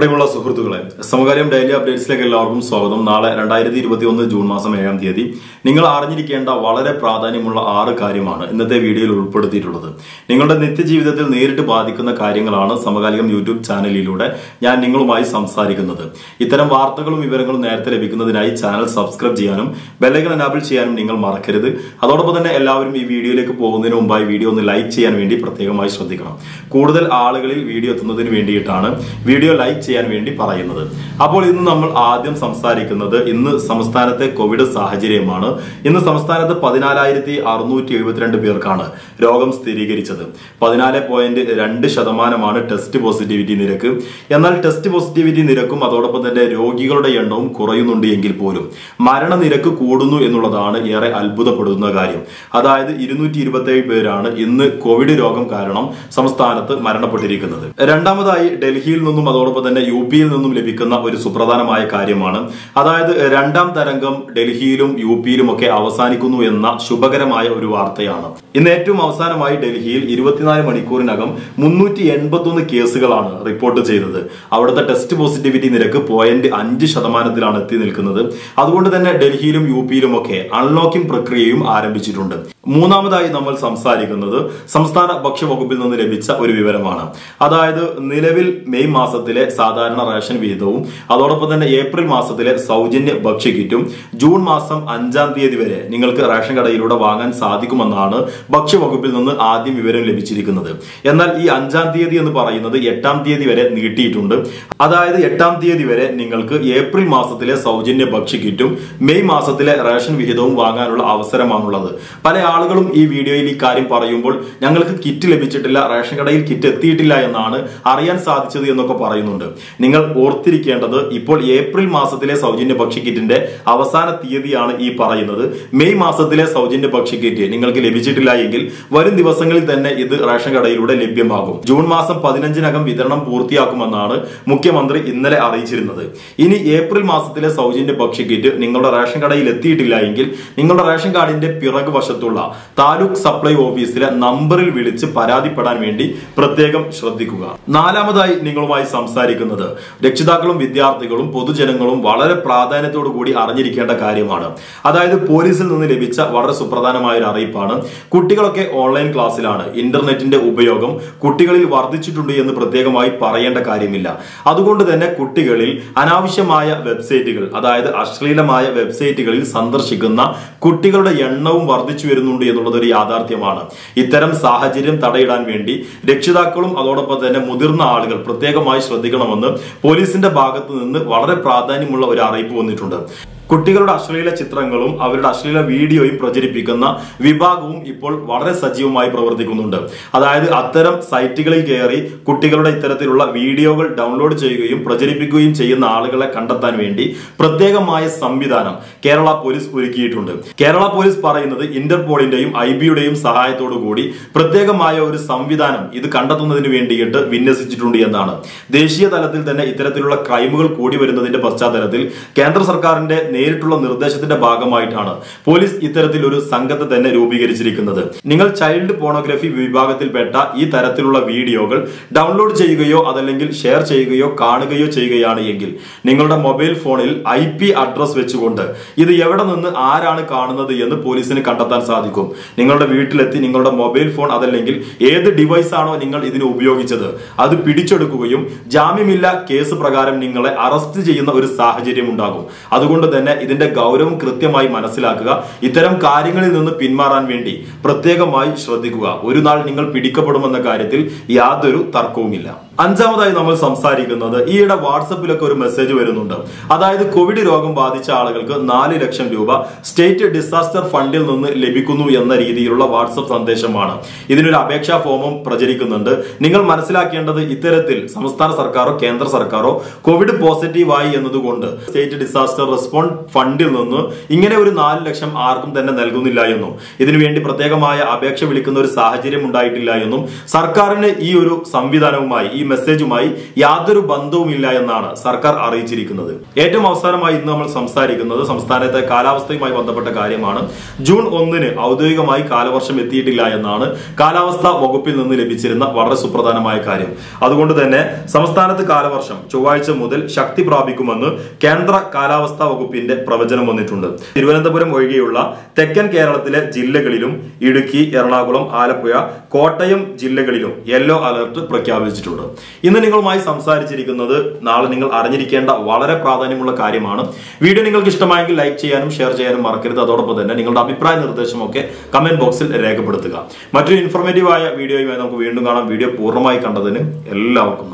പ്രിയമുള്ള സുഹൃത്തുക്കളെ സമകാലം ഡെയിലി അപ്ഡേറ്റ്സിലേക്ക് എല്ലാവർക്കും സ്വാഗതം. നാളെ രണ്ടായിരത്തി ഇരുപത്തി ഒന്ന് ജൂൺ മാസം ഏഴാം തീയതി നിങ്ങൾ അറിഞ്ഞിരിക്കേണ്ട വളരെ പ്രാധാന്യമുള്ള ആറ് കാര്യമാണ് ഇന്നത്തെ വീഡിയോയിൽ ഉൾപ്പെടുത്തിയിട്ടുള്ളത്. നിങ്ങളുടെ നിത്യജീവിതത്തിൽ നേരിട്ട് ബാധിക്കുന്ന കാര്യങ്ങളാണ് സമകാലികം യൂട്യൂബ് ചാനലിലൂടെ ഞാൻ നിങ്ങളുമായി സംസാരിക്കുന്നത്. ഇത്തരം വാർത്തകളും വിവരങ്ങളും നേരത്തെ ലഭിക്കുന്നതിനായി ചാനൽ സബ്സ്ക്രൈബ് ചെയ്യാനും ബെല്ലൈക്കൺ എനാബിൾ ചെയ്യാനും നിങ്ങൾ മറക്കരുത്. അതോടൊപ്പം തന്നെ എല്ലാവരും ഈ വീഡിയോയിലേക്ക് പോകുന്നതിന് മുമ്പായി വീഡിയോ ഒന്ന് ലൈക്ക് ചെയ്യാൻ വേണ്ടി പ്രത്യേകമായി ശ്രദ്ധിക്കണം. കൂടുതൽ ആളുകളിൽ വീഡിയോ എത്തുന്നതിന് വേണ്ടിയിട്ടാണ് വീഡിയോ ലൈക്ക് ചെയ്യാൻ വേണ്ടി പറയുന്നത്. അപ്പോൾ ഇന്ന് നമ്മൾ ആദ്യം സംസാരിക്കുന്നത് ഇന്ന് സംസ്ഥാനത്തെ കോവിഡ് സാഹചര്യമാണ്. ഇന്ന് സംസ്ഥാനത്ത് പതിനാലായിരത്തി അറുന്നൂറ്റി എഴുപത്തിരണ്ട് പേർക്കാണ് രോഗം സ്ഥിരീകരിച്ചത്. പതിനാല് പോയിന്റ് രണ്ട് ശതമാനമാണ് ടെസ്റ്റ് പോസിറ്റിവിറ്റി നിരക്ക്. എന്നാൽ ടെസ്റ്റ് പോസിറ്റിവിറ്റി നിരക്കും അതോടൊപ്പം തന്നെ രോഗികളുടെ എണ്ണവും കുറയുന്നുണ്ട് എങ്കിൽ പോലും മരണനിരക്ക് കൂടുന്നു എന്നുള്ളതാണ് ഏറെ അത്ഭുതപ്പെടുത്തുന്ന കാര്യം. അതായത് ഇരുന്നൂറ്റി ഇരുപത്തി പേരാണ് ഇന്ന് കോവിഡ് രോഗം കാരണം സംസ്ഥാനത്ത് മരണപ്പെട്ടിരിക്കുന്നത്. രണ്ടാമതായി ഡൽഹിയിൽ നിന്നും അതോടൊപ്പം തന്നെ യു പിയിൽ നിന്നും ലഭിക്കുന്ന ഒരു സുപ്രധാനമായ കാര്യമാണ്. അതായത് രണ്ടാം തരംഗം ഡൽഹിയിലും യു പിയിലും ഒക്കെ അവസാനിക്കുന്നു എന്ന ശുഭകരമായ ഒരു വാർത്തയാണ്. ഇന്ന് ഏറ്റവും അവസാനമായി ഡൽഹിയിൽ ഇരുപത്തിനാല് മണിക്കൂറിനകം മുന്നൂറ്റി എൺപത്തൊന്ന് കേസുകളാണ് റിപ്പോർട്ട് ചെയ്തത്. അവിടുത്തെ ടെസ്റ്റ് പോസിറ്റിവിറ്റി നിരക്ക് പോയിന്റ് അഞ്ച് ശതമാനത്തിലാണ് എത്തി നിൽക്കുന്നത്. അതുകൊണ്ട് തന്നെ ഡൽഹിയിലും യു പിയിലും ഒക്കെ അൺലോക്കിംഗ് പ്രക്രിയയും ആരംഭിച്ചിട്ടുണ്ട്. മൂന്നാമതായി നമ്മൾ സംസാരിക്കുന്നത് സംസ്ഥാന ഭക്ഷ്യവകുപ്പിൽ നിന്ന് ലഭിച്ച ഒരു വിവരമാണ്. അതായത് നിലവിൽ മെയ് മാസത്തിലെ സാധാരണ റേഷൻ വിഹിതവും. അതോടൊപ്പം തന്നെ ഏപ്രിൽ മാസത്തിലെ സൗജന്യ ഭക്ഷ്യക്കിറ്റും ജൂൺ മാസം അഞ്ചാം തീയതി വരെ നിങ്ങൾക്ക് റേഷൻ കടയിലൂടെ വാങ്ങാൻ സാധിക്കുമെന്നാണ് ഭക്ഷ്യവകുപ്പിൽ നിന്ന് ആദ്യം വിവരം ലഭിച്ചിരിക്കുന്നത്. എന്നാൽ ഈ അഞ്ചാം തീയതി എന്ന് പറയുന്നത് എട്ടാം തീയതി വരെ നീട്ടിയിട്ടുണ്ട്. അതായത് എട്ടാം തീയതി വരെ നിങ്ങൾക്ക് ഏപ്രിൽ മാസത്തിലെ സൗജന്യ ഭക്ഷ്യക്കിറ്റും മെയ് മാസത്തിലെ റേഷൻ വിഹിതവും വാങ്ങാനുള്ള അവസരമാണുള്ളത്. പല ആളുകളും ഈ വീഡിയോയിൽ ഈ കാര്യം പറയുമ്പോൾ ഞങ്ങൾക്ക് കിറ്റ് ലഭിച്ചിട്ടില്ല റേഷൻ കടയിൽ കിറ്റ് എത്തിയിട്ടില്ല എന്നാണ് അറിയാൻ സാധിച്ചത് എന്നൊക്കെ പറയുന്നുണ്ട്. നിങ്ങൾ ഓർത്തിരിക്കേണ്ടത് ഇപ്പോൾ ഏപ്രിൽ മാസത്തിലെ സൗജന്യ ഭക്ഷ്യക്കിറ്റിന്റെ അവസാന തീയതിയാണ് ഈ പറയുന്നത്. മെയ് മാസത്തിലെ സൗജന്യ ഭക്ഷ്യക്കിറ്റ് നിങ്ങൾക്ക് ലഭിച്ചിട്ടില്ല എങ്കിൽ വരും ദിവസങ്ങളിൽ തന്നെ ഇത് റേഷൻ കടയിലൂടെ ലഭ്യമാകും. ജൂൺ മാസം പതിനഞ്ചിനകം വിതരണം പൂർത്തിയാക്കുമെന്നാണ് മുഖ്യമന്ത്രി ഇന്നലെ അറിയിച്ചിരുന്നത്. ഇനി ഏപ്രിൽ മാസത്തിലെ സൗജന്യ ഭക്ഷ്യക്കിറ്റ് നിങ്ങളുടെ റേഷൻ കടയിൽ എത്തിയിട്ടില്ല എങ്കിൽ നിങ്ങളുടെ റേഷൻ കാർഡിന്റെ പിറക് വശത്തുള്ള താലൂക്ക് സപ്ലൈ ഓഫീസിലെ നമ്പറിൽ വിളിച്ച് പരാതിപ്പെടാൻ വേണ്ടി പ്രത്യേകം ശ്രദ്ധിക്കുക. നാലാമതായി നിങ്ങളുമായി സംസാരിക്കുന്നത് രക്ഷിതാക്കളും വിദ്യാർത്ഥികളും പൊതുജനങ്ങളും വളരെ പ്രാധാന്യത്തോടു കൂടി അറിഞ്ഞിരിക്കേണ്ട കാര്യമാണ്. അതായത് പോലീസിൽ നിന്ന് ലഭിച്ച വളരെ സുപ്രധാനമായ ഒരു അറിയിപ്പാണ്. കുട്ടികളൊക്കെ ഓൺലൈൻ ക്ലാസ്സിലാണ്. ഇന്റർനെറ്റിന്റെ ഉപയോഗം കുട്ടികളിൽ വർദ്ധിച്ചിട്ടുണ്ട് എന്ന് പ്രത്യേകമായി പറയേണ്ട കാര്യമില്ല. അതുകൊണ്ട് തന്നെ കുട്ടികളിൽ അനാവശ്യമായ വെബ്സൈറ്റുകൾ അതായത് അശ്ലീലമായ വെബ്സൈറ്റുകളിൽ സന്ദർശിക്കുന്ന കുട്ടികളുടെ എണ്ണവും വർദ്ധിച്ചു വരുന്നുണ്ട് എന്നുള്ളത് ഒരു യാഥാർത്ഥ്യമാണ്. ഇത്തരം സാഹചര്യം തടയിടാൻ വേണ്ടി രക്ഷിതാക്കളും അതോടൊപ്പം തന്നെ മുതിർന്ന ആളുകൾ പ്രത്യേകമായി ശ്രദ്ധിക്കണമെന്ന് പോലീസിന്റെ ഭാഗത്ത് നിന്ന് വളരെ പ്രാധാന്യമുള്ള ഒരു അറിയിപ്പ് വന്നിട്ടുണ്ട്. കുട്ടികളുടെ അശ്ലീല ചിത്രങ്ങളും അവരുടെ അശ്ലീല വീഡിയോയും പ്രചരിപ്പിക്കുന്ന വിഭാഗവും ഇപ്പോൾ വളരെ സജീവമായി പ്രവർത്തിക്കുന്നുണ്ട്. അതായത് അത്തരം സൈറ്റുകളിൽ കയറി കുട്ടികളുടെ ഇത്തരത്തിലുള്ള വീഡിയോകൾ ഡൗൺലോഡ് ചെയ്യുകയും പ്രചരിപ്പിക്കുകയും ചെയ്യുന്ന ആളുകളെ കണ്ടെത്താൻ വേണ്ടി പ്രത്യേകമായ സംവിധാനം കേരള പോലീസ് ഒരുക്കിയിട്ടുണ്ട്. കേരള പോലീസ് പറയുന്നത് ഇന്റർപോളിന്റെയും ഐ ബിയുടെയും സഹായത്തോടു കൂടി പ്രത്യേകമായ ഒരു സംവിധാനം ഇത് കണ്ടെത്തുന്നതിന് വേണ്ടിയിട്ട് വിന്യസിച്ചിട്ടുണ്ട് എന്നാണ്. ദേശീയ തലത്തിൽ തന്നെ ഇത്തരത്തിലുള്ള ക്രൈമുകൾ കൂടി വരുന്നതിന്റെ പശ്ചാത്തലത്തിൽ കേന്ദ്ര സർക്കാരിന്റെ നേരിട്ടുള്ള നിർദ്ദേശത്തിന്റെ ഭാഗമായിട്ടാണ് പോലീസ് ഇത്തരത്തിൽ ഒരു സംഘത്തെ തന്നെ രൂപീകരിച്ചിരിക്കുന്നത്. നിങ്ങൾ ചൈൽഡ് പോണോഗ്രഫി വിഭാഗത്തിൽപ്പെട്ട ഈ തരത്തിലുള്ള വീഡിയോകൾ ഡൗൺലോഡ് ചെയ്യുകയോ അതല്ലെങ്കിൽ ഷെയർ ചെയ്യുകയോ കാണുകയോ ചെയ്യുകയാണ് എങ്കിൽ നിങ്ങളുടെ മൊബൈൽ ഫോണിൽ ഐ പി അഡ്രസ് വെച്ചുകൊണ്ട് ഇത് എവിടെ നിന്ന് ആരാണ് കാണുന്നത് എന്ന് പോലീസിന് കണ്ടെത്താൻ സാധിക്കും. നിങ്ങളുടെ വീട്ടിലെത്തി നിങ്ങളുടെ മൊബൈൽ ഫോൺ അതല്ലെങ്കിൽ ഏത് ഡിവൈസ് ആണോ നിങ്ങൾ ഇതിന് ഉപയോഗിച്ചത് അത് പിടിച്ചെടുക്കുകയും ജാമ്യമില്ല കേസ് പ്രകാരം നിങ്ങളെ അറസ്റ്റ് ചെയ്യുന്ന ഒരു സാഹചര്യം ഉണ്ടാകും. അതുകൊണ്ട് തന്നെ ഇതിന്റെ ഗൗരവം കൃത്യമായി മനസ്സിലാക്കുക ഇത്തരം കാര്യങ്ങളിൽ നിന്ന് പിന്മാറാൻ വേണ്ടി പ്രത്യേകമായി ശ്രദ്ധിക്കുക. ഒരു നാൾ നിങ്ങൾ പിടിക്കപ്പെടുമെന്ന കാര്യത്തിൽ യാതൊരു തർക്കവുമില്ല. അഞ്ചാമതായി നമ്മൾ സംസാരിക്കുന്നത് ഈയിടെ വാട്സപ്പിലൊക്കെ ഒരു മെസ്സേജ് വരുന്നുണ്ട്. അതായത് കോവിഡ് രോഗം ബാധിച്ച ആളുകൾക്ക് നാല് ലക്ഷം രൂപ സ്റ്റേറ്റ് ഡിസാസ്റ്റർ ഫണ്ടിൽ നിന്ന് ലഭിക്കുന്നു എന്ന രീതിയിലുള്ള വാട്സപ്പ് സന്ദേശമാണ്. ഇതിനൊരു അപേക്ഷാ ഫോമും പ്രചരിക്കുന്നുണ്ട്. നിങ്ങൾ മനസ്സിലാക്കേണ്ടത് ഇത്തരത്തിൽ സംസ്ഥാന സർക്കാരോ കേന്ദ്ര സർക്കാരോ കോവിഡ് പോസിറ്റീവായി എന്നതുകൊണ്ട് സ്റ്റേറ്റ് ഡിസാസ്റ്റർ റെസ്പോണ്ട് ഫണ്ടിൽ നിന്ന് ഇങ്ങനെ ഒരു നാല് ലക്ഷം ആർക്കും തന്നെ നൽകുന്നില്ല എന്നും ഇതിനുവേണ്ടി പ്രത്യേകമായ അപേക്ഷ വിളിക്കുന്ന ഒരു സാഹചര്യം ഉണ്ടായിട്ടില്ല എന്നും സർക്കാരിന് ഈ ഒരു സംവിധാനവുമായി ഈ മെസ്സേജുമായി യാതൊരു ബന്ധവുമില്ല എന്നാണ് സർക്കാർ അറിയിച്ചിരിക്കുന്നത്. ഏറ്റവും അവസാനമായി ഇന്ന് നമ്മൾ സംസാരിക്കുന്നത് സംസ്ഥാനത്തെ കാലാവസ്ഥയുമായി ബന്ധപ്പെട്ട കാര്യമാണ്. ജൂൺ ഒന്നിന് ഔദ്യോഗികമായി കാലവർഷം എത്തിയിട്ടില്ല എന്നാണ് കാലാവസ്ഥാ വകുപ്പിൽ നിന്ന് ലഭിച്ചിരുന്ന വളരെ സുപ്രധാനമായ കാര്യം. അതുകൊണ്ട് തന്നെ സംസ്ഥാനത്ത് കാലവർഷം ചൊവ്വാഴ്ച മുതൽ ശക്തി പ്രാപിക്കുമെന്ന് കേന്ദ്ര കാലാവസ്ഥാ വകുപ്പിന്റെ പ്രവചനം വന്നിട്ടുണ്ട്. തിരുവനന്തപുരം ഒഴികെയുള്ള തെക്കൻ കേരളത്തിലെ ജില്ലകളിലും ഇടുക്കി എറണാകുളം ആലപ്പുഴ കോട്ടയം ജില്ലകളിലും യെല്ലോ അലർട്ട് പ്രഖ്യാപിച്ചിട്ടുണ്ട്. ഇന്ന് നിങ്ങളുമായി സംസാരിച്ചിരിക്കുന്നത് നാളെ നിങ്ങൾ അറിഞ്ഞിരിക്കേണ്ട വളരെ പ്രാധാന്യമുള്ള കാര്യമാണ്. വീഡിയോ നിങ്ങൾക്ക് ഇഷ്ടമായെങ്കിൽ ലൈക്ക് ചെയ്യാനും ഷെയർ ചെയ്യാനും മറക്കരുത്. അതോടൊപ്പം തന്നെ നിങ്ങളുടെ അഭിപ്രായ നിർദ്ദേശമൊക്കെ കമന്റ് ബോക്സിൽ രേഖപ്പെടുത്തുക. മറ്റൊരു ഇൻഫോർമേറ്റീവായ വീഡിയോയുമായി നമുക്ക് വീണ്ടും കാണാം. വീഡിയോ പൂർണമായി കണ്ടതിന് എല്ലാവർക്കും